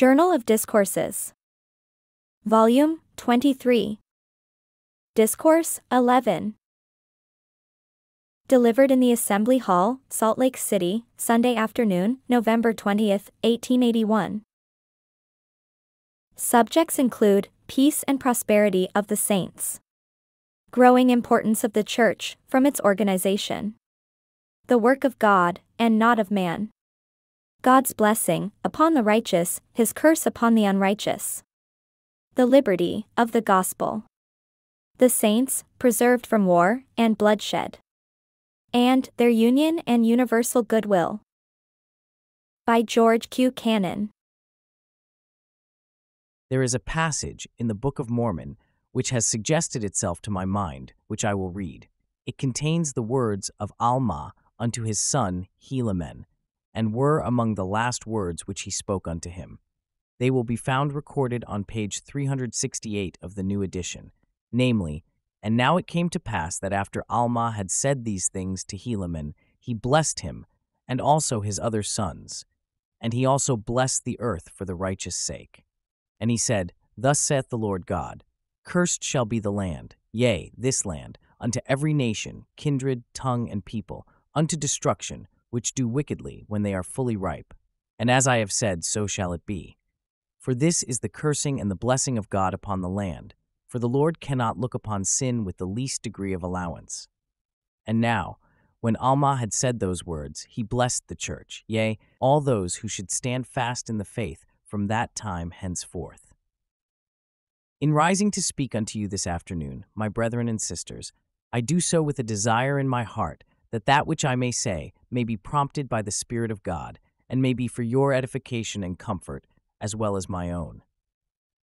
Journal of Discourses. Volume 23. Discourse 11. Delivered in the Assembly Hall, Salt Lake City, Sunday afternoon, November 20th, 1881. Subjects include Peace and Prosperity of the Saints, Growing Importance of the Church from its organization, The Work of God, and not of man. God's blessing upon the righteous, his curse upon the unrighteous. The liberty of the gospel. The saints, preserved from war and bloodshed. And their union and universal goodwill. By George Q. Cannon. There is a passage in the Book of Mormon which has suggested itself to my mind, which I will read. It contains the words of Alma unto his son Helaman, and were among the last words which he spoke unto him. They will be found recorded on page 368 of the new edition, namely, And now it came to pass that after Alma had said these things to Helaman, he blessed him, and also his other sons. And he also blessed the earth for the righteous sake. And he said, Thus saith the Lord God, Cursed shall be the land, yea, this land, unto every nation, kindred, tongue, and people, unto destruction, which do wickedly when they are fully ripe. And as I have said, so shall it be. For this is the cursing and the blessing of God upon the land, for the Lord cannot look upon sin with the least degree of allowance. And now, when Alma had said those words, he blessed the church, yea, all those who should stand fast in the faith from that time henceforth. In rising to speak unto you this afternoon, my brethren and sisters, I do so with a desire in my heart that that which I may say may be prompted by the Spirit of God, and may be for your edification and comfort, as well as my own.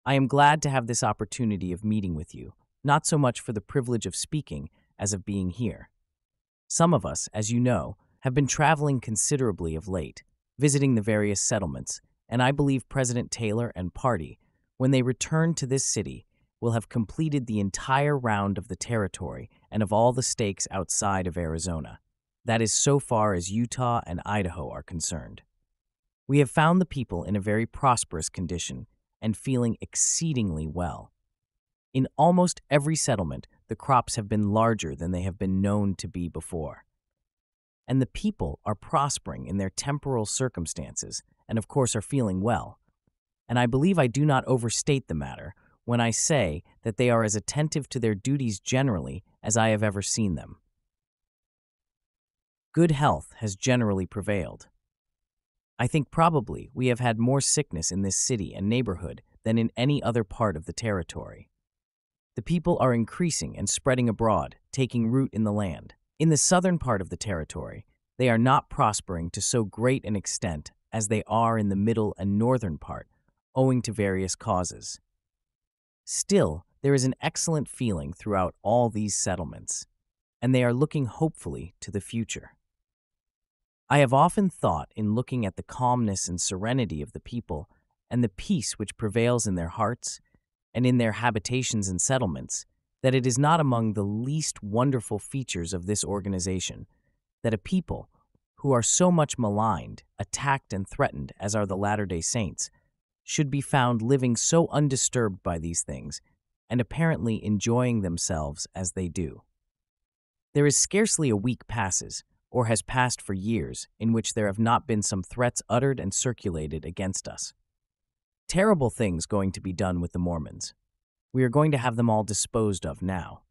I am glad to have this opportunity of meeting with you, not so much for the privilege of speaking as of being here. Some of us, as you know, have been traveling considerably of late, visiting the various settlements, and I believe President Taylor and party, when they return to this city, will have completed the entire round of the territory and of all the stakes outside of Arizona. That is so far as Utah and Idaho are concerned. We have found the people in a very prosperous condition and feeling exceedingly well. In almost every settlement, the crops have been larger than they have been known to be before. And the people are prospering in their temporal circumstances and, of course, are feeling well. And I believe I do not overstate the matter when I say that they are as attentive to their duties generally as I have ever seen them. Good health has generally prevailed. I think probably we have had more sickness in this city and neighborhood than in any other part of the territory. The people are increasing and spreading abroad, taking root in the land. In the southern part of the territory, they are not prospering to so great an extent as they are in the middle and northern part, owing to various causes. Still, there is an excellent feeling throughout all these settlements, and they are looking hopefully to the future. I have often thought in looking at the calmness and serenity of the people and the peace which prevails in their hearts and in their habitations and settlements that it is not among the least wonderful features of this organization that a people who are so much maligned, attacked, and threatened as are the Latter day Saints should be found living so undisturbed by these things and apparently enjoying themselves as they do. There is scarcely a week passes, or has passed for years, in which there have not been some threats uttered and circulated against us. Terrible things going to be done with the Mormons. We are going to have them all disposed of now.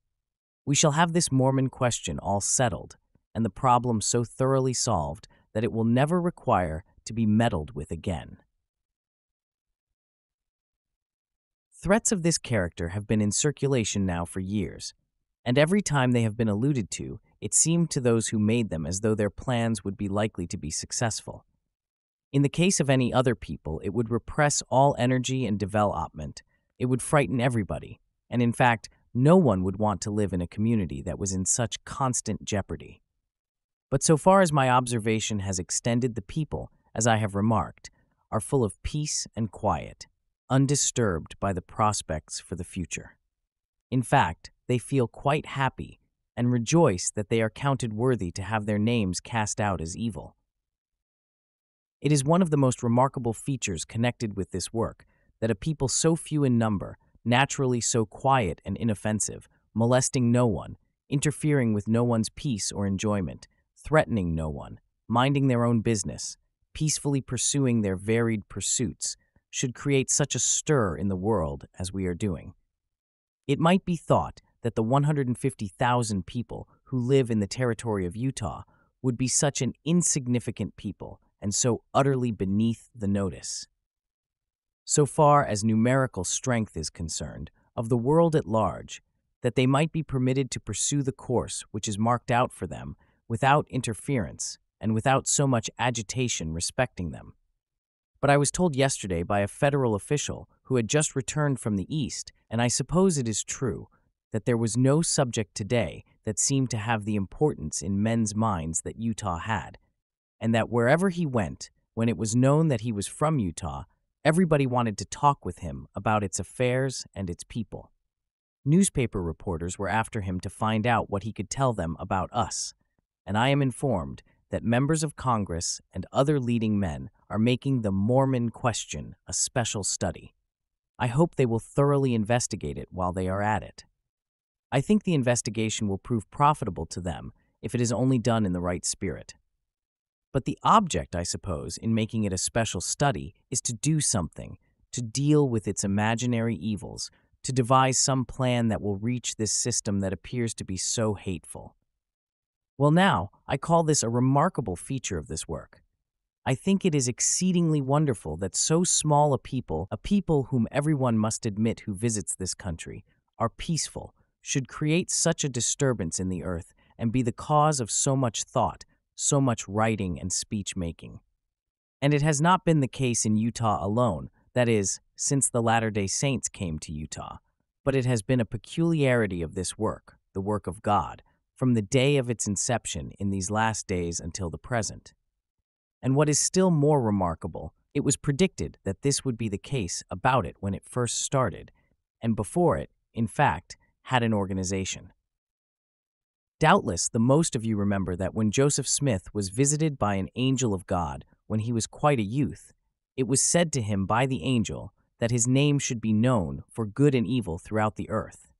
We shall have this Mormon question all settled, and the problem so thoroughly solved that it will never require to be meddled with again. Threats of this character have been in circulation now for years, and every time they have been alluded to, it seemed to those who made them as though their plans would be likely to be successful. In the case of any other people, it would repress all energy and development, it would frighten everybody, and in fact, no one would want to live in a community that was in such constant jeopardy. But so far as my observation has extended, the people, as I have remarked, are full of peace and quiet undisturbed by the prospects for the future. In fact, they feel quite happy and rejoice that they are counted worthy to have their names cast out as evil. It is one of the most remarkable features connected with this work that a people so few in number, naturally so quiet and inoffensive, molesting no one, interfering with no one's peace or enjoyment, threatening no one, minding their own business, peacefully pursuing their varied pursuits, should create such a stir in the world as we are doing. It might be thought that the 150,000 people who live in the territory of Utah would be such an insignificant people and so utterly beneath the notice. So far as numerical strength is concerned, of the world at large, that they might be permitted to pursue the course which is marked out for them without interference and without so much agitation respecting them. But I was told yesterday by a federal official who had just returned from the East, and I suppose it is true, that there was no subject today that seemed to have the importance in men's minds that Utah had, and that wherever he went, when it was known that he was from Utah, everybody wanted to talk with him about its affairs and its people. Newspaper reporters were after him to find out what he could tell them about us, and I am informed that members of Congress and other leading men are making the Mormon question a special study. I hope they will thoroughly investigate it while they are at it. I think the investigation will prove profitable to them if it is only done in the right spirit. But the object, I suppose, in making it a special study is to do something, to deal with its imaginary evils, to devise some plan that will reach this system that appears to be so hateful. Well, now, I call this a remarkable feature of this work. I think it is exceedingly wonderful that so small a people, a people whom everyone must admit who visits this country, are peaceful, should create such a disturbance in the earth and be the cause of so much thought, so much writing and speech making. And it has not been the case in Utah alone, that is, since the Latter day Saints came to Utah, but it has been a peculiarity of this work, the work of God, from the day of its inception in these last days until the present. And what is still more remarkable, it was predicted that this would be the case about it when it first started, and before it, in fact, had an organization. Doubtless, the most of you remember that when Joseph Smith was visited by an angel of God when he was quite a youth, it was said to him by the angel that his name should be known for good and evil throughout the earth.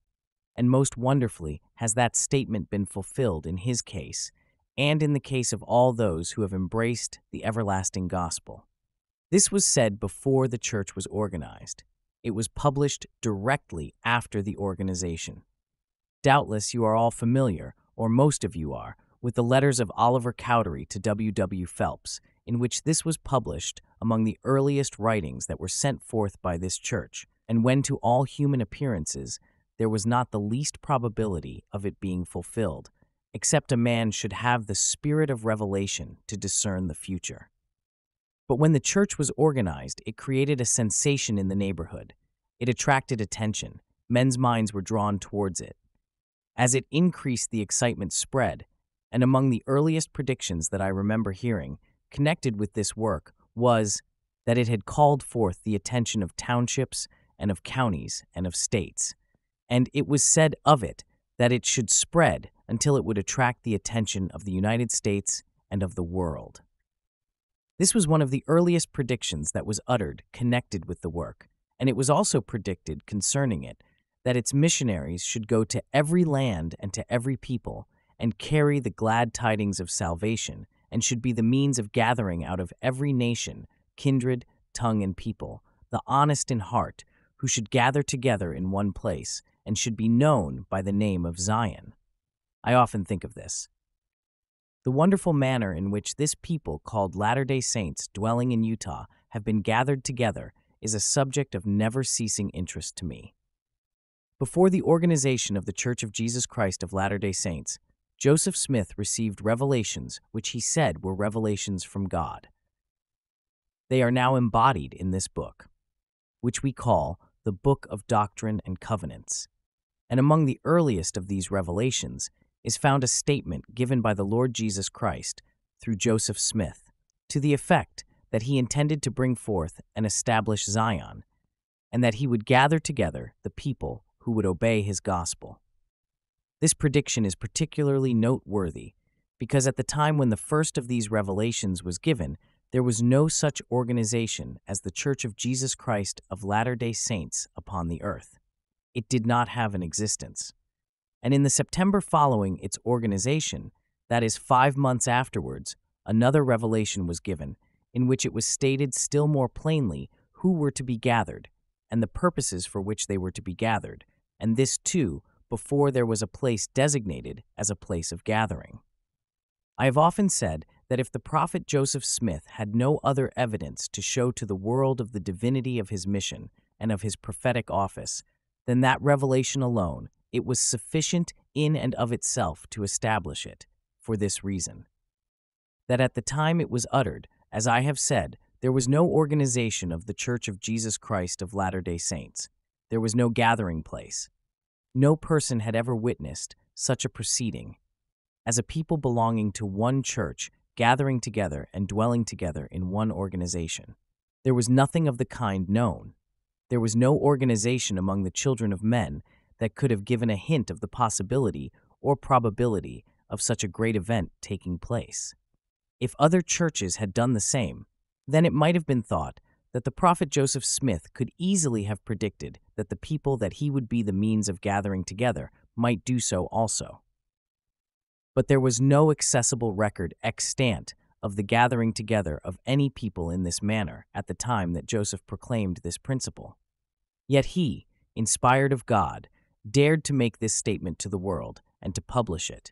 And most wonderfully has that statement been fulfilled in his case, and in the case of all those who have embraced the everlasting gospel. This was said before the church was organized. It was published directly after the organization. Doubtless you are all familiar, or most of you are, with the letters of Oliver Cowdery to W. W. Phelps, in which this was published among the earliest writings that were sent forth by this church, and when to all human appearances there was not the least probability of it being fulfilled, except a man should have the spirit of revelation to discern the future. But when the church was organized, it created a sensation in the neighborhood. It attracted attention. Men's minds were drawn towards it. As it increased, the excitement spread, and among the earliest predictions that I remember hearing, connected with this work, was that it had called forth the attention of townships and of counties and of states. And it was said of it that it should spread until it would attract the attention of the United States and of the world. This was one of the earliest predictions that was uttered connected with the work, and it was also predicted concerning it that its missionaries should go to every land and to every people and carry the glad tidings of salvation, and should be the means of gathering out of every nation, kindred, tongue, and people, the honest in heart, who should gather together in one place, and should be known by the name of Zion. I often think of this. The wonderful manner in which this people called Latter day Saints dwelling in Utah have been gathered together is a subject of never ceasing interest to me. Before the organization of the Church of Jesus Christ of Latter day Saints, Joseph Smith received revelations which he said were revelations from God. They are now embodied in this book, which we call the Book of Doctrine and Covenants. And among the earliest of these revelations is found a statement given by the Lord Jesus Christ through Joseph Smith to the effect that he intended to bring forth and establish Zion, and that he would gather together the people who would obey his gospel. This prediction is particularly noteworthy because at the time when the first of these revelations was given, there was no such organization as the Church of Jesus Christ of Latter day Saints upon the earth. It did not have an existence. And in the September following its organization, that is, five months afterwards, another revelation was given, in which it was stated still more plainly who were to be gathered, and the purposes for which they were to be gathered, and this too before there was a place designated as a place of gathering. I have often said that if the prophet Joseph Smith had no other evidence to show to the world of the divinity of his mission and of his prophetic office than that revelation alone, it was sufficient in and of itself to establish it, for this reason. That at the time it was uttered, as I have said, there was no organization of the Church of Jesus Christ of Latter day Saints. There was no gathering place. No person had ever witnessed such a proceeding. As a people belonging to one church, gathering together and dwelling together in one organization. There was nothing of the kind known. There was no organization among the children of men that could have given a hint of the possibility or probability of such a great event taking place. If other churches had done the same, then it might have been thought that the prophet Joseph Smith could easily have predicted that the people that he would be the means of gathering together might do so also. But there was no accessible record extant of the gathering together of any people in this manner at the time that Joseph proclaimed this principle. Yet he, inspired of God, dared to make this statement to the world and to publish it.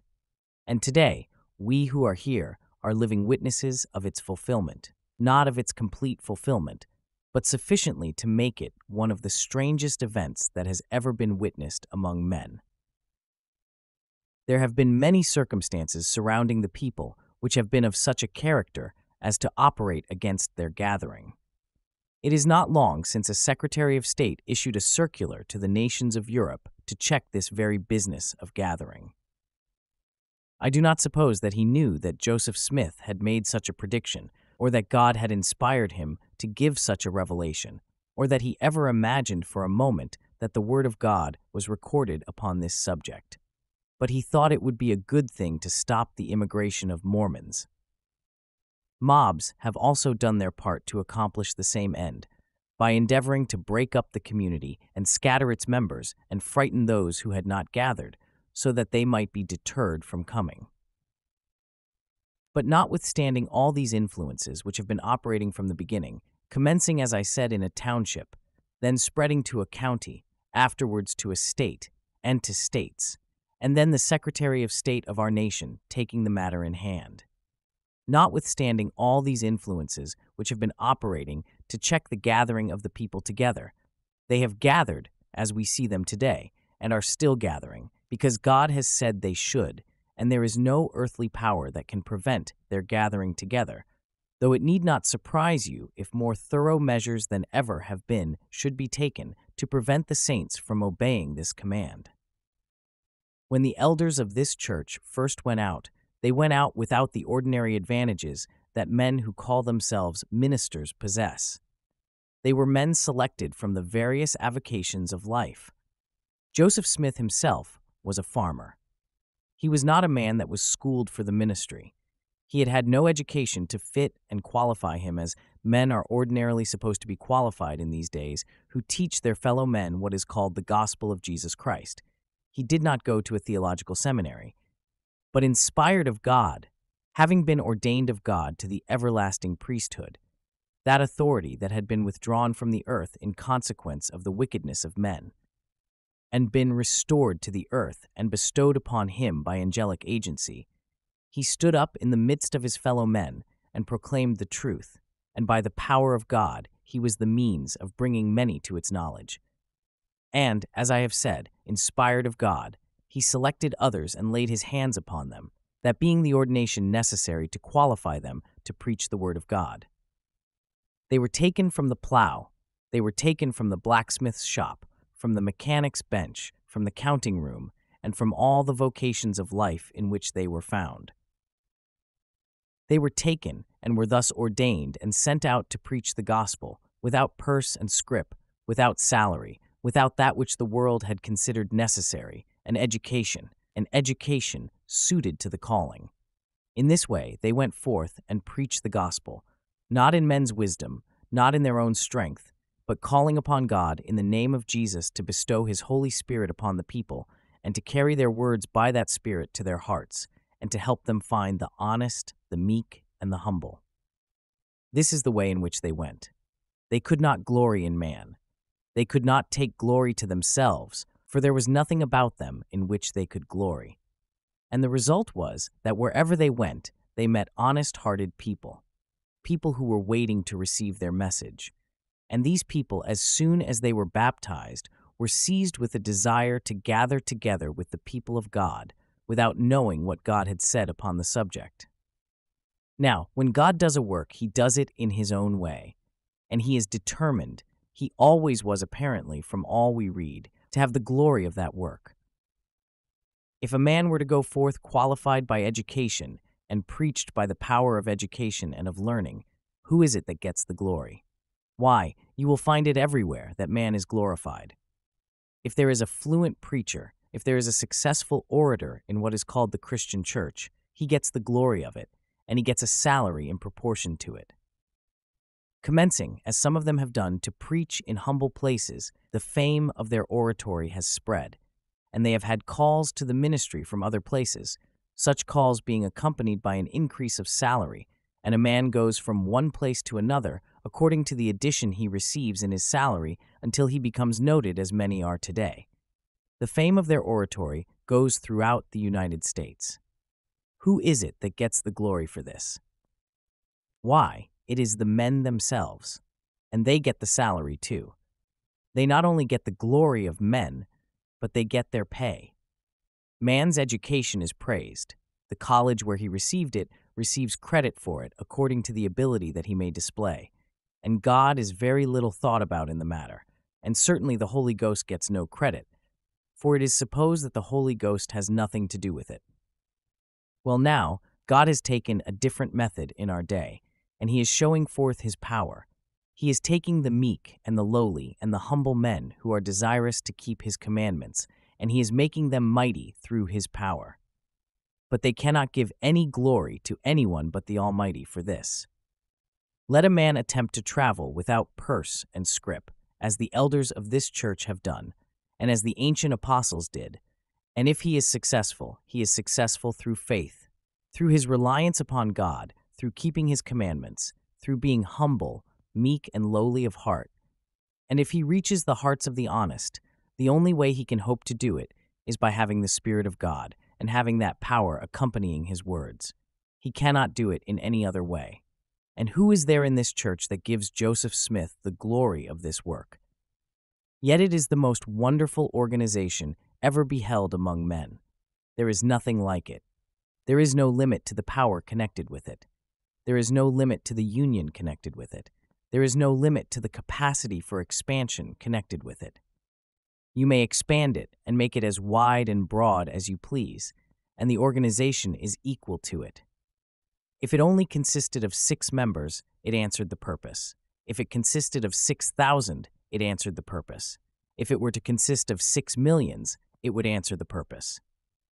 And today, we who are here are living witnesses of its fulfillment, not of its complete fulfillment, but sufficiently to make it one of the strangest events that has ever been witnessed among men. There have been many circumstances surrounding the people which have been of such a character as to operate against their gathering. It is not long since a Secretary of State issued a circular to the nations of Europe to check this very business of gathering. I do not suppose that he knew that Joseph Smith had made such a prediction or that God had inspired him to give such a revelation, or that he ever imagined for a moment that the Word of God was recorded upon this subject. But he thought it would be a good thing to stop the immigration of Mormons. Mobs have also done their part to accomplish the same end by endeavoring to break up the community and scatter its members and frighten those who had not gathered so that they might be deterred from coming. But notwithstanding all these influences which have been operating from the beginning, commencing, as I said, in a township, then spreading to a county, afterwards to a state, and to states, and then the Secretary of State of our nation taking the matter in hand. Notwithstanding all these influences which have been operating to check the gathering of the people together, they have gathered, as we see them today, and are still gathering, because God has said they should, and there is no earthly power that can prevent their gathering together, though it need not surprise you if more thorough measures than ever have been should be taken to prevent the saints from obeying this command. When the elders of this church first went out, they went out without the ordinary advantages that men who call themselves ministers possess. They were men selected from the various avocations of life. Joseph Smith himself was a farmer. He was not a man that was schooled for the ministry. He had had no education to fit and qualify him as men are ordinarily supposed to be qualified in these days who teach their fellow men what is called the gospel of Jesus Christ. He did not go to a theological seminary, but inspired of God, having been ordained of God to the everlasting priesthood, that authority that had been withdrawn from the earth in consequence of the wickedness of men and been restored to the earth and bestowed upon him by angelic agency, he stood up in the midst of his fellow men and proclaimed the truth, and by the power of God he was the means of bringing many to its knowledge. And, as I have said, inspired of God, he selected others and laid his hands upon them, that being the ordination necessary to qualify them to preach the word of God. They were taken from the plow, they were taken from the blacksmith's shop, from the mechanic's bench, from the counting room, and from all the vocations of life in which they were found. They were taken and were thus ordained and sent out to preach the gospel, without purse and scrip, without salary, without that which the world had considered necessary, an education, an education suited to the calling. In this way they went forth and preached the gospel, not in men's wisdom, not in their own strength, but calling upon God in the name of Jesus to bestow his Holy Spirit upon the people and to carry their words by that Spirit to their hearts and to help them find the honest, the meek, and the humble. This is the way in which they went. They could not glory in man. They could not take glory to themselves, for there was nothing about them in which they could glory. And the result was that wherever they went, they met honest hearted people, people who were waiting to receive their message. And these people, as soon as they were baptized, were seized with a desire to gather together with the people of God without knowing what God had said upon the subject. Now, when God does a work, he does it in his own way, and he is determined, he always was apparently from all we read, to have the glory of that work. If a man were to go forth qualified by education and preached by the power of education and of learning, who is it that gets the glory? Why, you will find it everywhere that man is glorified. If there is a fluent preacher, if there is a successful orator in what is called the Christian church, he gets the glory of it and he gets a salary in proportion to it. Commencing, as some of them have done, to preach in humble places, the fame of their oratory has spread, and they have had calls to the ministry from other places, such calls being accompanied by an increase of salary, and a man goes from one place to another according to the addition he receives in his salary until he becomes noted as many are today. The fame of their oratory goes throughout the United States. Who is it that gets the glory for this? Why, it is the men themselves, and they get the salary too. They not only get the glory of men, but they get their pay. Man's education is praised. The college where he received it receives credit for it according to the ability that he may display. And God is very little thought about in the matter, and certainly the Holy Ghost gets no credit, for it is supposed that the Holy Ghost has nothing to do with it. Well, now, God has taken a different method in our day, and He is showing forth His power. He is taking the meek and the lowly and the humble men who are desirous to keep His commandments, and He is making them mighty through His power. But they cannot give any glory to anyone but the Almighty for this. Let a man attempt to travel without purse and scrip, as the elders of this church have done, and as the ancient apostles did, and if he is successful, he is successful through faith, through his reliance upon God, through keeping his commandments, through being humble, meek, and lowly of heart. And if he reaches the hearts of the honest, the only way he can hope to do it is by having the Spirit of God and having that power accompanying his words. He cannot do it in any other way. And who is there in this church that gives Joseph Smith the glory of this work? Yet it is the most wonderful organization ever beheld among men. There is nothing like it. There is no limit to the power connected with it. There is no limit to the union connected with it. There is no limit to the capacity for expansion connected with it. You may expand it and make it as wide and broad as you please, and the organization is equal to it. If it only consisted of six members, it answered the purpose. If it consisted of 6,000, it answered the purpose. If it were to consist of six millions, it would answer the purpose.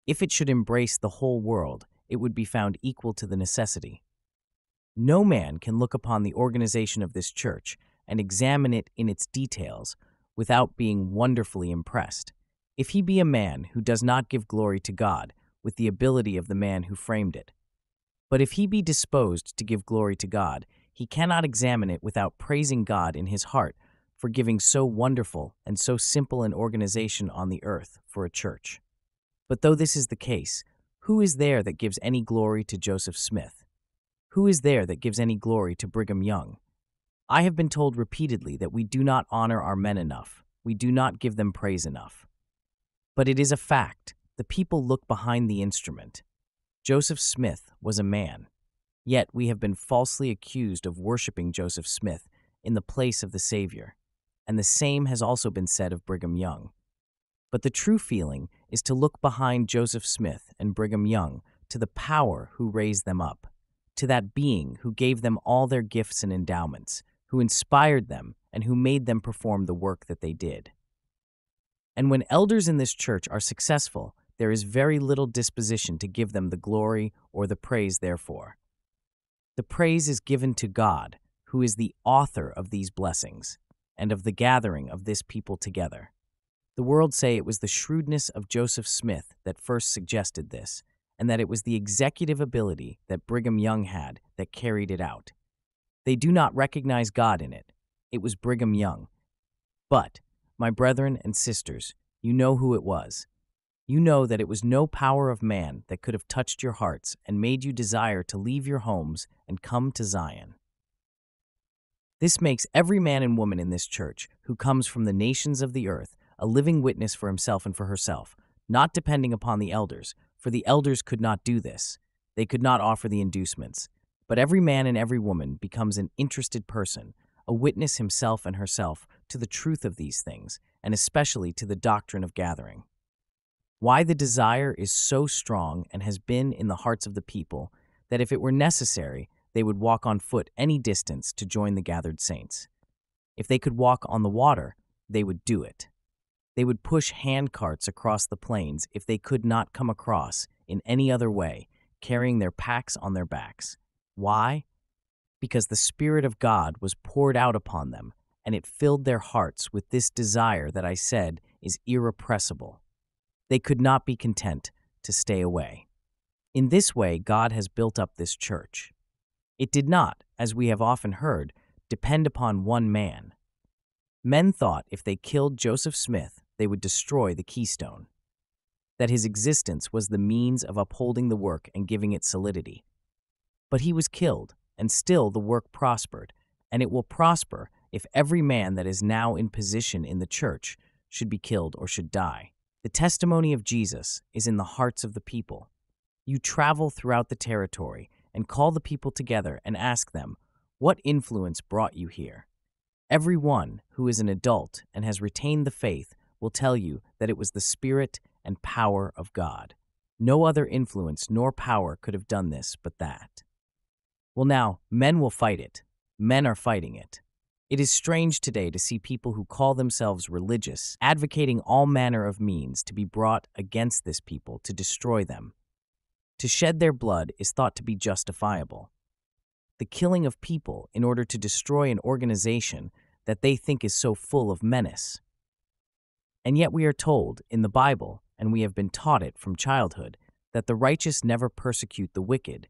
If it should embrace the whole world, it would be found equal to the necessity. No man can look upon the organization of this church and examine it in its details without being wonderfully impressed. If he be a man who does not give glory to God with the ability of the man who framed it. But if he be disposed to give glory to God, he cannot examine it without praising God in his heart for giving so wonderful and so simple an organization on the earth for a church. But though this is the case, who is there that gives any glory to Joseph Smith? Who is there that gives any glory to Brigham Young? I have been told repeatedly that we do not honor our men enough, we do not give them praise enough. But it is a fact, the people look behind the instrument. Joseph Smith was a man. Yet we have been falsely accused of worshiping Joseph Smith in the place of the Savior and the same has also been said of Brigham Young. But the true feeling is to look behind Joseph Smith and Brigham Young to the power who raised them up, to that being who gave them all their gifts and endowments, who inspired them, and who made them perform the work that they did. And when elders in this church are successful, there is very little disposition to give them the glory or the praise, therefore. The praise is given to God, who is the author of these blessings and of the gathering of this people together. The world say it was the shrewdness of Joseph Smith that first suggested this, and that it was the executive ability that Brigham Young had that carried it out. They do not recognize God in it. It was Brigham Young. But, my brethren and sisters, you know who it was. You know that it was no power of man that could have touched your hearts and made you desire to leave your homes and come to Zion. This makes every man and woman in this church who comes from the nations of the earth a living witness for himself and for herself, not depending upon the elders, for the elders could not do this. They could not offer the inducements. But every man and every woman becomes an interested person, a witness himself and herself to the truth of these things, and especially to the doctrine of gathering. Why the desire is so strong and has been in the hearts of the people that if it were necessary, they would walk on foot any distance to join the gathered saints. If they could walk on the water, they would do it. They would push hand carts across the plains if they could not come across in any other way, carrying their packs on their backs. Why? Because the Spirit of God was poured out upon them, and it filled their hearts with this desire that I said is irrepressible. They could not be content to stay away. In this way, God has built up this church. It did not, as we have often heard, depend upon one man. Men thought if they killed Joseph Smith, they would destroy the keystone. That his existence was the means of upholding the work and giving it solidity. But he was killed, and still the work prospered, and it will prosper if every man that is now in position in the church should be killed or should die. The testimony of Jesus is in the hearts of the people. You travel throughout the territory and call the people together and ask them, What influence brought you here? Every one who is an adult and has retained the faith will tell you that it was the Spirit and power of God. No other influence nor power could have done this but that. Well, now, men will fight it. Men are fighting it. It is strange today to see people who call themselves religious advocating all manner of means to be brought against this people to destroy them. To shed their blood is thought to be justifiable. The killing of people in order to destroy an organization that they think is so full of menace. And yet we are told in the Bible, and we have been taught it from childhood, that the righteous never persecute the wicked,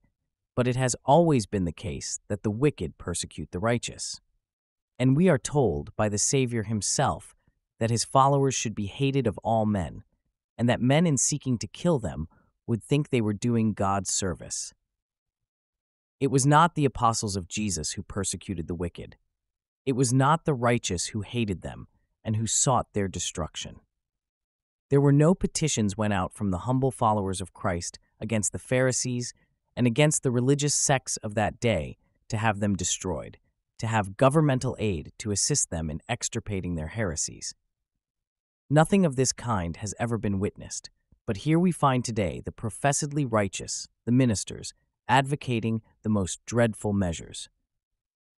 but it has always been the case that the wicked persecute the righteous. And we are told by the Savior himself that his followers should be hated of all men, and that men in seeking to kill them would think they were doing God's service. It was not the apostles of Jesus who persecuted the wicked. It was not the righteous who hated them, and who sought their destruction. There were no petitions went out from the humble followers of Christ against the Pharisees and against the religious sects of that day to have them destroyed, to have governmental aid to assist them in extirpating their heresies. Nothing of this kind has ever been witnessed, but here we find today the professedly righteous, the ministers, advocating the most dreadful measures.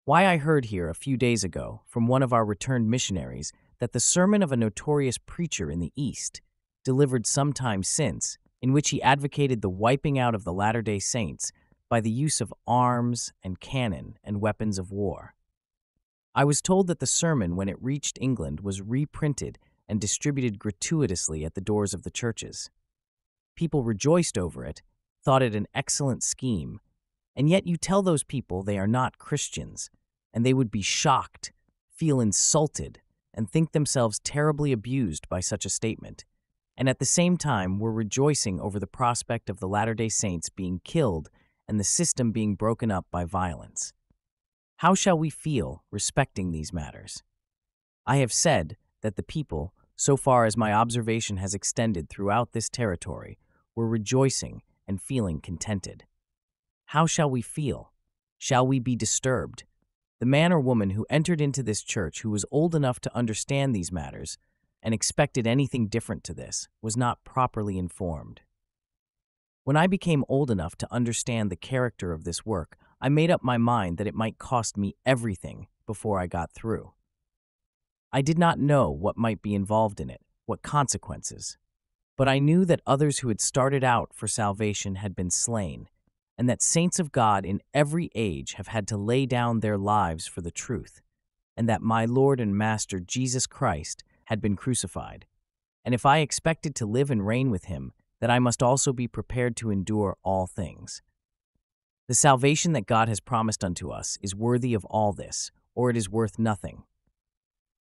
Why I heard here a few days ago from one of our returned missionaries that the sermon of a notorious preacher in the East, delivered some time since, in which he advocated the wiping out of the Latter day Saints by the use of arms and cannon and weapons of war. I was told that the sermon, when it reached England, was reprinted and distributed gratuitously at the doors of the churches. People rejoiced over it, thought it an excellent scheme, and yet you tell those people they are not Christians, and they would be shocked, feel insulted, and think themselves terribly abused by such a statement, and at the same time were rejoicing over the prospect of the Latter day Saints being killed and the system being broken up by violence. How shall we feel respecting these matters? I have said that the people, so far as my observation has extended throughout this territory, were rejoicing and feeling contented. How shall we feel? Shall we be disturbed? The man or woman who entered into this church who was old enough to understand these matters and expected anything different to this was not properly informed. When I became old enough to understand the character of this work, I made up my mind that it might cost me everything before I got through. I did not know what might be involved in it, what consequences, but I knew that others who had started out for salvation had been slain, and that saints of God in every age have had to lay down their lives for the truth, and that my Lord and Master Jesus Christ had been crucified. And if I expected to live and reign with him, that I must also be prepared to endure all things. The salvation that God has promised unto us is worthy of all this, or it is worth nothing.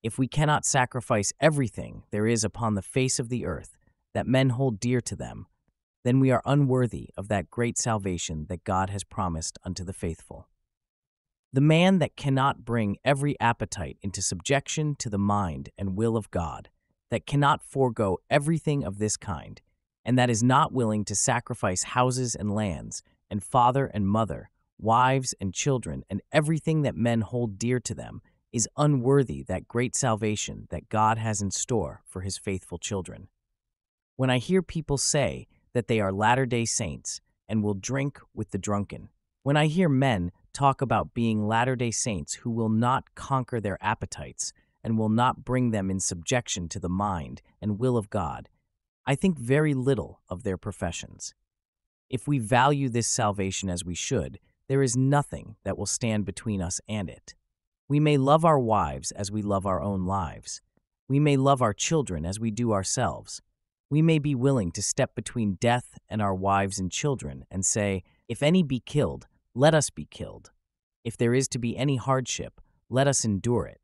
If we cannot sacrifice everything there is upon the face of the earth that men hold dear to them, then we are unworthy of that great salvation that God has promised unto the faithful. The man that cannot bring every appetite into subjection to the mind and will of God, that cannot forego everything of this kind, and that is not willing to sacrifice houses and lands, and father and mother, wives and children, and everything that men hold dear to them, is unworthy that great salvation that God has in store for his faithful children. When I hear people say that they are Latter day Saints and will drink with the drunken, when I hear men talk about being Latter day Saints who will not conquer their appetites and will not bring them in subjection to the mind and will of God, I think very little of their professions. If we value this salvation as we should, there is nothing that will stand between us and it. We may love our wives as we love our own lives. We may love our children as we do ourselves. We may be willing to step between death and our wives and children and say, If any be killed, let us be killed. If there is to be any hardship, let us endure it.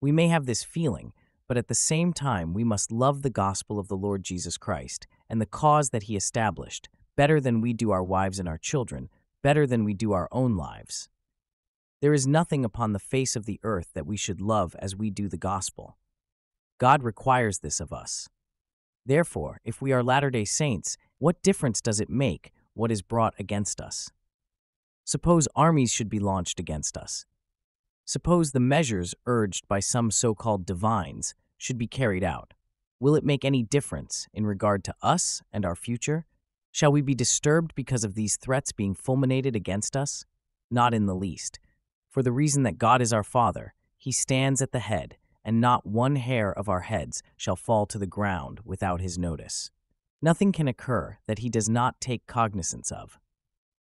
We may have this feeling, but at the same time, we must love the gospel of the Lord Jesus Christ and the cause that he established better than we do our wives and our children, better than we do our own lives. There is nothing upon the face of the earth that we should love as we do the gospel. God requires this of us. Therefore, if we are Latter day Saints, what difference does it make what is brought against us? Suppose armies should be launched against us. Suppose the measures urged by some so called divines should be carried out. Will it make any difference in regard to us and our future? Shall we be disturbed because of these threats being fulminated against us? Not in the least. For the reason that God is our Father, He stands at the head, and not one hair of our heads shall fall to the ground without His notice. Nothing can occur that He does not take cognizance of.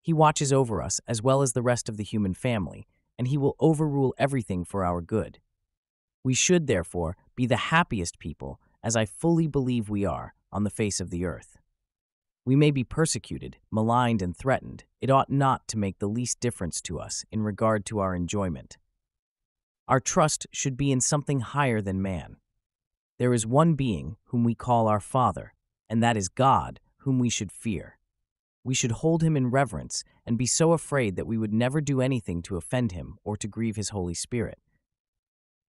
He watches over us as well as the rest of the human family, and He will overrule everything for our good. We should, therefore, be the happiest people, as I fully believe we are, on the face of the earth. We may be persecuted, maligned, and threatened. It ought not to make the least difference to us in regard to our enjoyment. Our trust should be in something higher than man. There is one being whom we call our Father, and that is God, whom we should fear. We should hold him in reverence and be so afraid that we would never do anything to offend him or to grieve his Holy Spirit.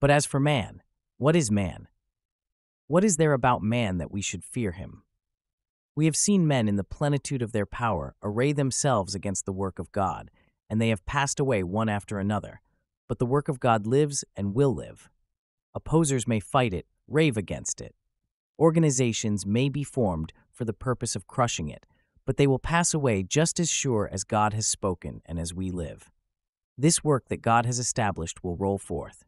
But as for man, what is man? What is there about man that we should fear him? We have seen men in the plenitude of their power array themselves against the work of God, and they have passed away one after another. But the work of God lives and will live. Opposers may fight it, rave against it. Organizations may be formed for the purpose of crushing it, but they will pass away just as sure as God has spoken and as we live. This work that God has established will roll forth.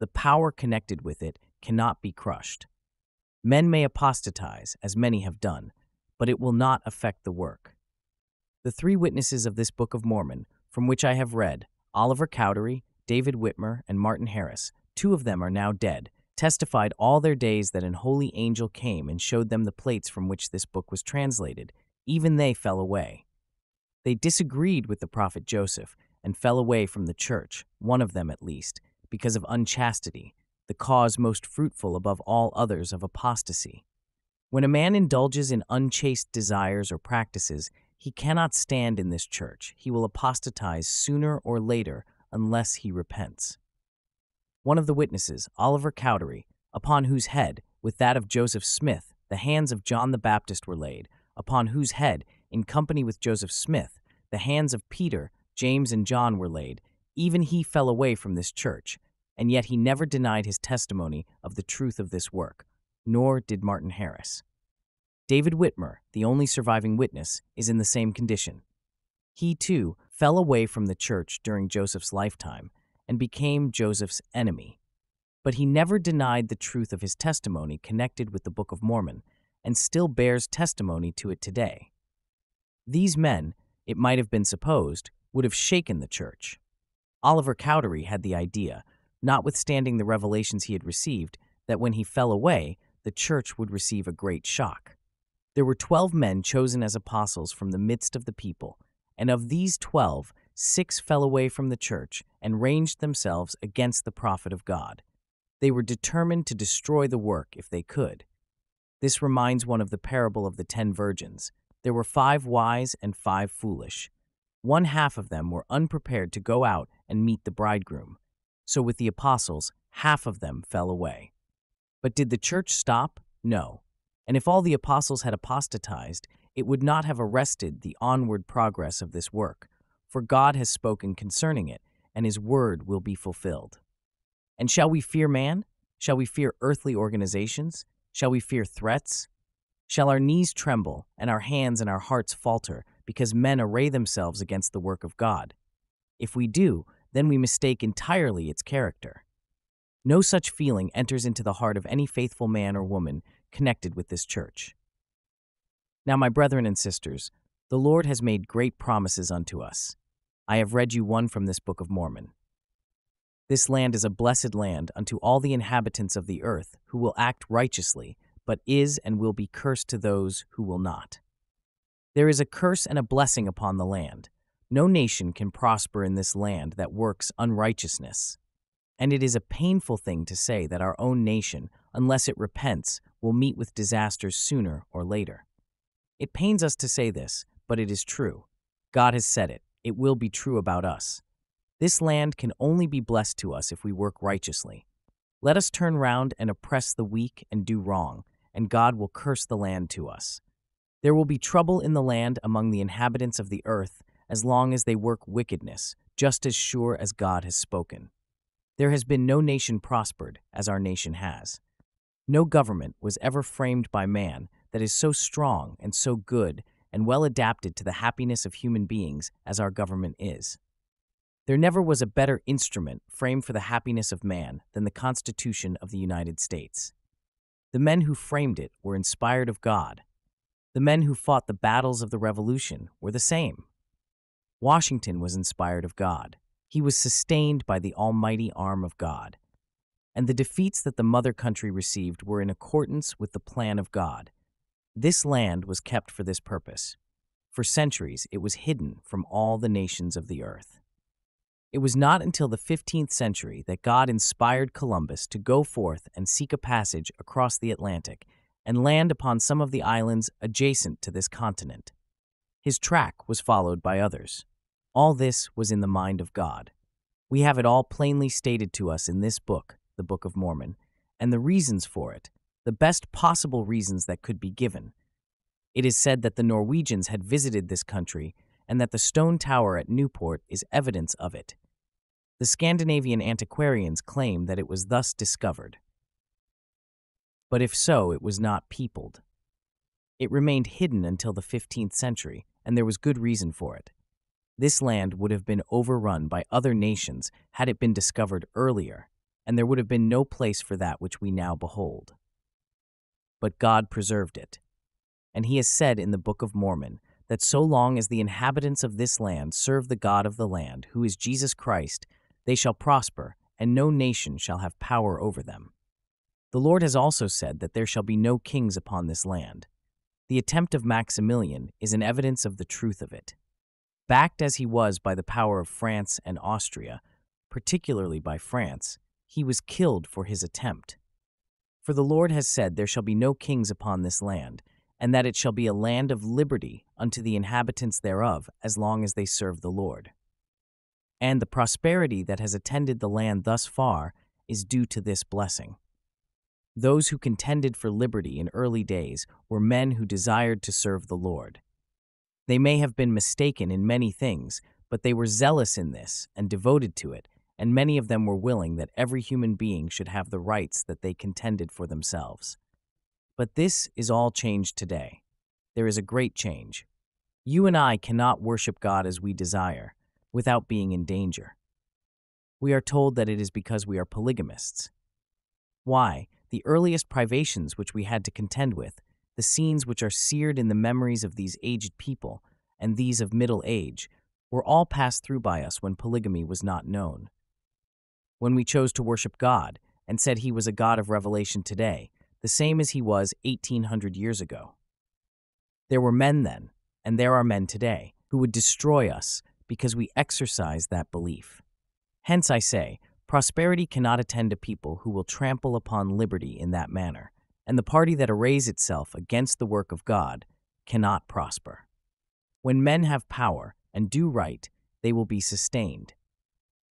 The power connected with it cannot be crushed. Men may apostatize, as many have done, but it will not affect the work. The three witnesses of this Book of Mormon, from which I have read, Oliver Cowdery, David Whitmer, and Martin Harris, two of them are now dead, testified all their days that an holy angel came and showed them the plates from which this book was translated. Even they fell away. They disagreed with the prophet Joseph and fell away from the church, one of them at least, because of unchastity, the cause most fruitful above all others of apostasy. When a man indulges in unchaste desires or practices, he cannot stand in this church. He will apostatize sooner or later unless he repents. One of the witnesses, Oliver Cowdery, upon whose head, with that of Joseph Smith, the hands of John the Baptist were laid, upon whose head, in company with Joseph Smith, the hands of Peter, James, and John were laid, even he fell away from this church, and yet he never denied his testimony of the truth of this work nor did Martin Harris. David Whitmer, the only surviving witness, is in the same condition. He, too, fell away from the church during Joseph's lifetime and became Joseph's enemy. But he never denied the truth of his testimony connected with the Book of Mormon and still bears testimony to it today. These men, it might have been supposed, would have shaken the church. Oliver Cowdery had the idea, notwithstanding the revelations he had received, that when he fell away, the church would receive a great shock. There were twelve men chosen as apostles from the midst of the people, and of these twelve, six fell away from the church and ranged themselves against the prophet of God. They were determined to destroy the work if they could. This reminds one of the parable of the ten virgins. There were five wise and five foolish. One half of them were unprepared to go out and meet the bridegroom. So with the apostles, half of them fell away. But did the church stop? No. And if all the apostles had apostatized, it would not have arrested the onward progress of this work, for God has spoken concerning it, and his word will be fulfilled. And shall we fear man? Shall we fear earthly organizations? Shall we fear threats? Shall our knees tremble and our hands and our hearts falter because men array themselves against the work of God? If we do, then we mistake entirely its character. No such feeling enters into the heart of any faithful man or woman connected with this church. Now, my brethren and sisters, the Lord has made great promises unto us. I have read you one from this Book of Mormon. This land is a blessed land unto all the inhabitants of the earth who will act righteously, but is and will be cursed to those who will not. There is a curse and a blessing upon the land. No nation can prosper in this land that works unrighteousness. And it is a painful thing to say that our own nation, unless it repents, will meet with disasters sooner or later. It pains us to say this, but it is true. God has said it. It will be true about us. This land can only be blessed to us if we work righteously. Let us turn round and oppress the weak and do wrong, and God will curse the land to us. There will be trouble in the land among the inhabitants of the earth as long as they work wickedness, just as sure as God has spoken. There has been no nation prospered as our nation has. No government was ever framed by man that is so strong and so good and well adapted to the happiness of human beings as our government is. There never was a better instrument framed for the happiness of man than the Constitution of the United States. The men who framed it were inspired of God. The men who fought the battles of the Revolution were the same. Washington was inspired of God. He was sustained by the almighty arm of God. And the defeats that the mother country received were in accordance with the plan of God. This land was kept for this purpose. For centuries, it was hidden from all the nations of the earth. It was not until the 15th century that God inspired Columbus to go forth and seek a passage across the Atlantic and land upon some of the islands adjacent to this continent. His track was followed by others. All this was in the mind of God. We have it all plainly stated to us in this book, the Book of Mormon, and the reasons for it, the best possible reasons that could be given. It is said that the Norwegians had visited this country and that the stone tower at Newport is evidence of it. The Scandinavian antiquarians claim that it was thus discovered. But if so, it was not peopled. It remained hidden until the 15th century, and there was good reason for it. This land would have been overrun by other nations had it been discovered earlier, and there would have been no place for that which we now behold. But God preserved it. And he has said in the Book of Mormon that so long as the inhabitants of this land serve the God of the land, who is Jesus Christ, they shall prosper, and no nation shall have power over them. The Lord has also said that there shall be no kings upon this land. The attempt of Maximilian is an evidence of the truth of it. Backed as he was by the power of France and Austria, particularly by France, he was killed for his attempt. For the Lord has said, There shall be no kings upon this land, and that it shall be a land of liberty unto the inhabitants thereof, as long as they serve the Lord. And the prosperity that has attended the land thus far is due to this blessing. Those who contended for liberty in early days were men who desired to serve the Lord. They may have been mistaken in many things, but they were zealous in this and devoted to it, and many of them were willing that every human being should have the rights that they contended for themselves. But this is all changed today. There is a great change. You and I cannot worship God as we desire without being in danger. We are told that it is because we are polygamists. Why? The earliest privations which we had to contend with the scenes which are seared in the memories of these aged people, and these of middle age, were all passed through by us when polygamy was not known. When we chose to worship God and said he was a God of revelation today, the same as he was 1800 years ago. There were men then, and there are men today, who would destroy us because we exercise that belief. Hence, I say, prosperity cannot attend a people who will trample upon liberty in that manner, and the party that arrays itself against the work of God cannot prosper. When men have power and do right, they will be sustained.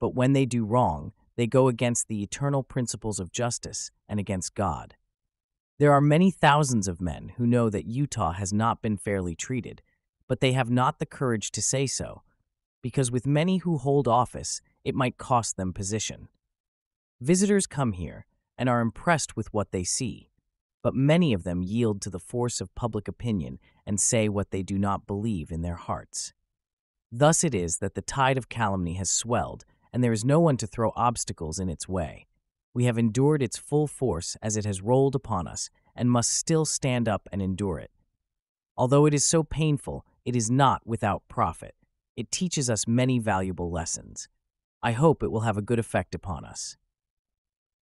But when they do wrong, they go against the eternal principles of justice and against God. There are many thousands of men who know that Utah has not been fairly treated, but they have not the courage to say so, because with many who hold office, it might cost them position. Visitors come here and are impressed with what they see, but many of them yield to the force of public opinion and say what they do not believe in their hearts. Thus it is that the tide of calumny has swelled, and there is no one to throw obstacles in its way. We have endured its full force as it has rolled upon us, and must still stand up and endure it. Although it is so painful, it is not without profit. It teaches us many valuable lessons. I hope it will have a good effect upon us.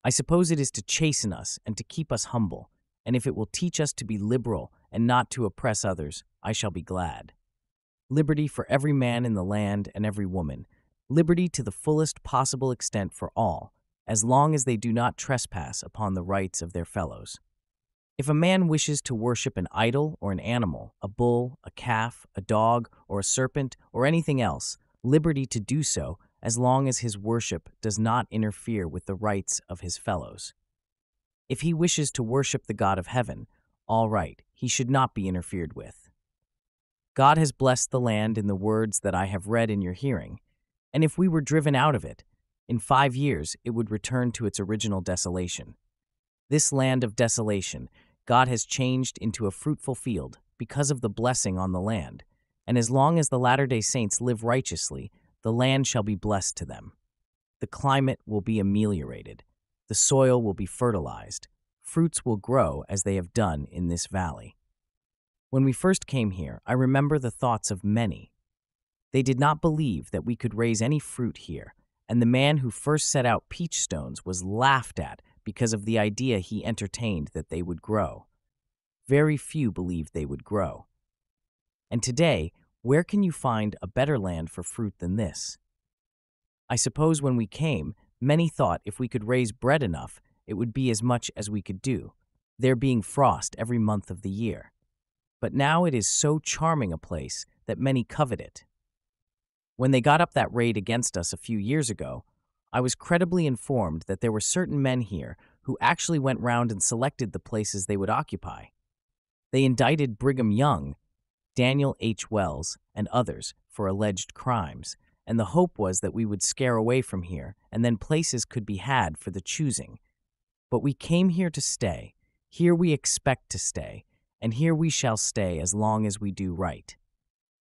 I suppose it is to chasten us and to keep us humble, and if it will teach us to be liberal and not to oppress others, I shall be glad. Liberty for every man in the land and every woman, liberty to the fullest possible extent for all, as long as they do not trespass upon the rights of their fellows. If a man wishes to worship an idol or an animal, a bull, a calf, a dog, or a serpent, or anything else, liberty to do so as long as his worship does not interfere with the rights of his fellows. If he wishes to worship the God of heaven, all right, he should not be interfered with. God has blessed the land in the words that I have read in your hearing, and if we were driven out of it, in five years it would return to its original desolation. This land of desolation God has changed into a fruitful field because of the blessing on the land, and as long as the Latter day Saints live righteously, the land shall be blessed to them. The climate will be ameliorated, the soil will be fertilized, fruits will grow as they have done in this valley. When we first came here, I remember the thoughts of many. They did not believe that we could raise any fruit here, and the man who first set out peach stones was laughed at because of the idea he entertained that they would grow. Very few believed they would grow. And today, where can you find a better land for fruit than this? I suppose when we came, many thought if we could raise bread enough, it would be as much as we could do, there being frost every month of the year. But now it is so charming a place that many covet it. When they got up that raid against us a few years ago, I was credibly informed that there were certain men here who actually went round and selected the places they would occupy. They indicted Brigham Young Daniel H. Wells, and others for alleged crimes, and the hope was that we would scare away from here, and then places could be had for the choosing. But we came here to stay, here we expect to stay, and here we shall stay as long as we do right.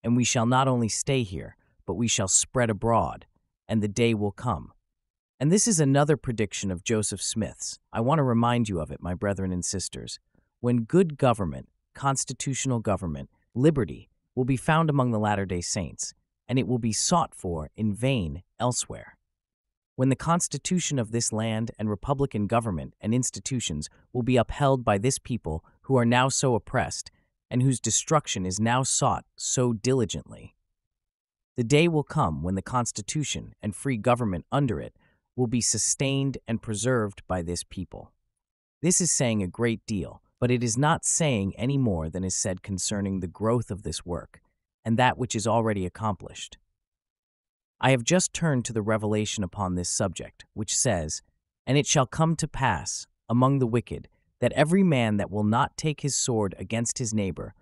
And we shall not only stay here, but we shall spread abroad, and the day will come. And this is another prediction of Joseph Smith's. I want to remind you of it, my brethren and sisters. When good government, constitutional government, liberty will be found among the Latter day Saints, and it will be sought for in vain elsewhere. When the Constitution of this land and Republican government and institutions will be upheld by this people who are now so oppressed, and whose destruction is now sought so diligently. The day will come when the Constitution and free government under it will be sustained and preserved by this people. This is saying a great deal, but it is not saying any more than is said concerning the growth of this work, and that which is already accomplished. I have just turned to the revelation upon this subject, which says, And it shall come to pass, among the wicked, that every man that will not take his sword against his neighbor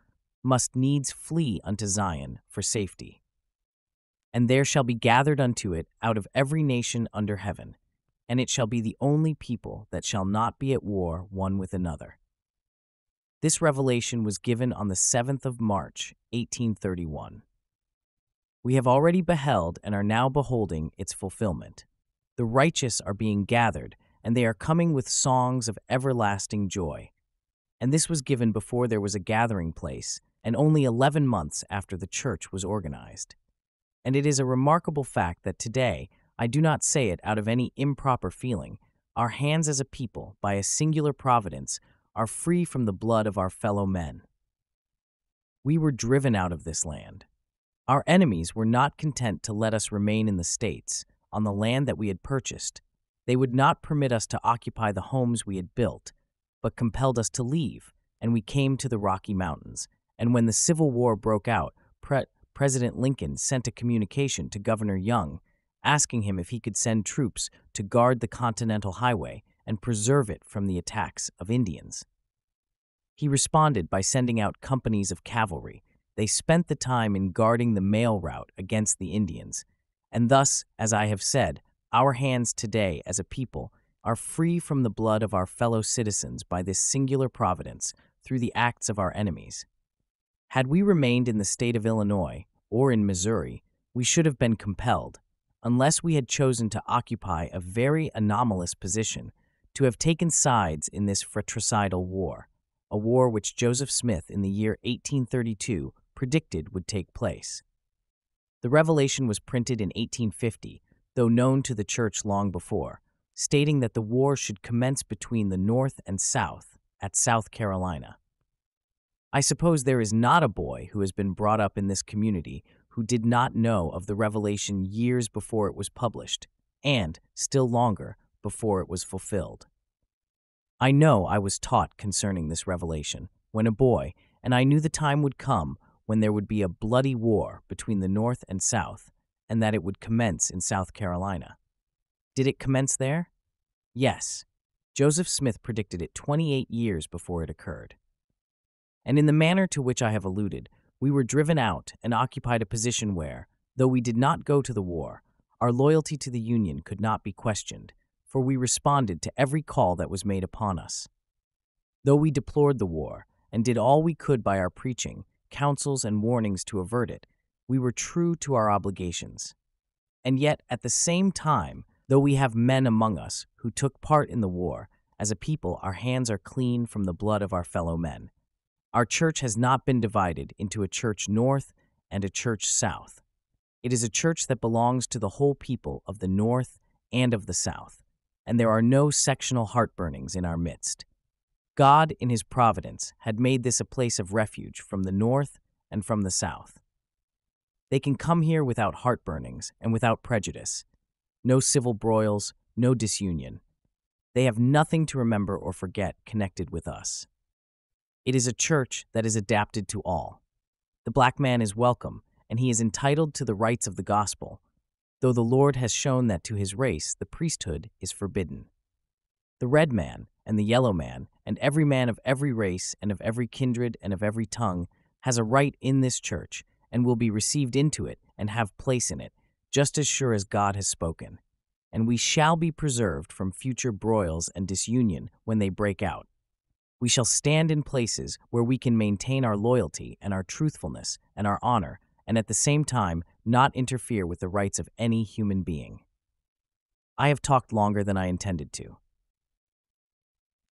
must needs flee unto Zion for safety. And there shall be gathered unto it out of every nation under heaven, and it shall be the only people that shall not be at war one with another. This revelation was given on the 7th of March, 1831. We have already beheld and are now beholding its fulfillment. The righteous are being gathered, and they are coming with songs of everlasting joy. And this was given before there was a gathering place, and only 11 months after the church was organized. And it is a remarkable fact that today, I do not say it out of any improper feeling, our hands as a people, by a singular providence, are free from the blood of our fellow men. We were driven out of this land. Our enemies were not content to let us remain in the States, on the land that we had purchased. They would not permit us to occupy the homes we had built, but compelled us to leave, and we came to the Rocky Mountains. And when the Civil War broke out, Pre- President Lincoln sent a communication to Governor Young asking him if he could send troops to guard the Continental Highway and preserve it from the attacks of Indians. He responded by sending out companies of cavalry. They spent the time in guarding the mail route against the Indians. And thus, as I have said, our hands today as a people are free from the blood of our fellow citizens by this singular providence through the acts of our enemies. Had we remained in the state of Illinois or in Missouri, we should have been compelled, unless we had chosen to occupy a very anomalous position, to have taken sides in this fratricidal war, a war which Joseph Smith in the year 1832 predicted would take place. The revelation was printed in 1850, though known to the church long before, stating that the war should commence between the North and South at South Carolina. I suppose there is not a boy who has been brought up in this community who did not know of the revelation years before it was published, and, still longer, before it was fulfilled. I know I was taught concerning this revelation when a boy, and I knew the time would come when there would be a bloody war between the North and South, and that it would commence in South Carolina. Did it commence there? Yes. Joseph Smith predicted it 28 years before it occurred. And in the manner to which I have alluded, we were driven out and occupied a position where, though we did not go to the war, our loyalty to the Union could not be questioned, for we responded to every call that was made upon us. Though we deplored the war and did all we could by our preaching, counsels, and warnings to avert it, we were true to our obligations. And yet, at the same time, though we have men among us who took part in the war, as a people our hands are clean from the blood of our fellow men. Our church has not been divided into a church north and a church south. It is a church that belongs to the whole people of the north and of the south, and there are no sectional heartburnings in our midst. God, in his providence, had made this a place of refuge from the north and from the south. They can come here without heartburnings and without prejudice. No civil broils, no disunion. They have nothing to remember or forget connected with us. It is a church that is adapted to all. The black man is welcome, and he is entitled to the rights of the gospel, though the Lord has shown that to his race the priesthood is forbidden. The red man and the yellow man, and every man of every race and of every kindred and of every tongue, has a right in this church, and will be received into it and have place in it, just as sure as God has spoken. And we shall be preserved from future broils and disunion when they break out. We shall stand in places where we can maintain our loyalty and our truthfulness and our honor, and at the same time not interfere with the rights of any human being. I have talked longer than I intended to.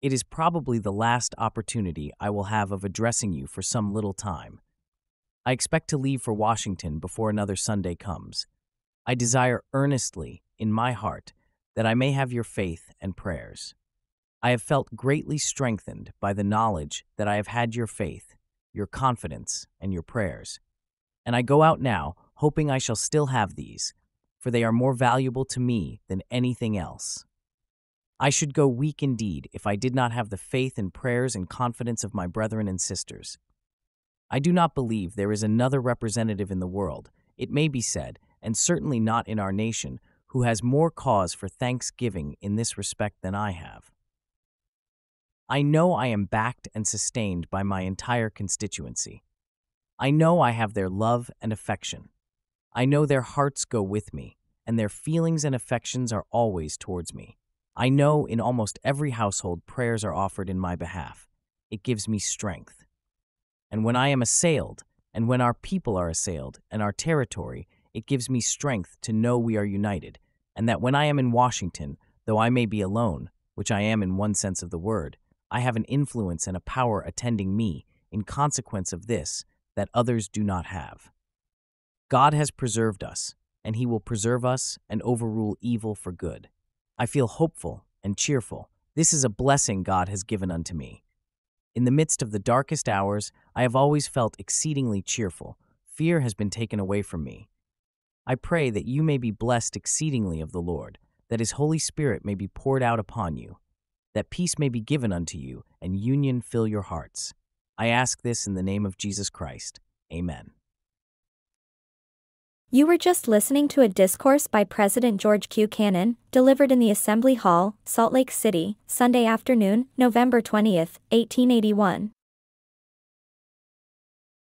It is probably the last opportunity I will have of addressing you for some little time. I expect to leave for Washington before another Sunday comes. I desire earnestly, in my heart, that I may have your faith and prayers. I have felt greatly strengthened by the knowledge that I have had your faith, your confidence, and your prayers. And I go out now hoping I shall still have these, for they are more valuable to me than anything else. I should go weak indeed if I did not have the faith and prayers and confidence of my brethren and sisters. I do not believe there is another representative in the world, it may be said, and certainly not in our nation, who has more cause for thanksgiving in this respect than I have. I know I am backed and sustained by my entire constituency. I know I have their love and affection. I know their hearts go with me, and their feelings and affections are always towards me. I know in almost every household prayers are offered in my behalf. It gives me strength. And when I am assailed, and when our people are assailed, and our territory, it gives me strength to know we are united, and that when I am in Washington, though I may be alone, which I am in one sense of the word, I have an influence and a power attending me, in consequence of this, that others do not have. God has preserved us, and he will preserve us and overrule evil for good. I feel hopeful and cheerful. This is a blessing God has given unto me. In the midst of the darkest hours, I have always felt exceedingly cheerful. Fear has been taken away from me. I pray that you may be blessed exceedingly of the Lord, that his Holy Spirit may be poured out upon you, that peace may be given unto you, and union fill your hearts. I ask this in the name of Jesus Christ. Amen. You were just listening to a discourse by President George Q. Cannon, delivered in the Assembly Hall, Salt Lake City, Sunday afternoon, November 20, 1881.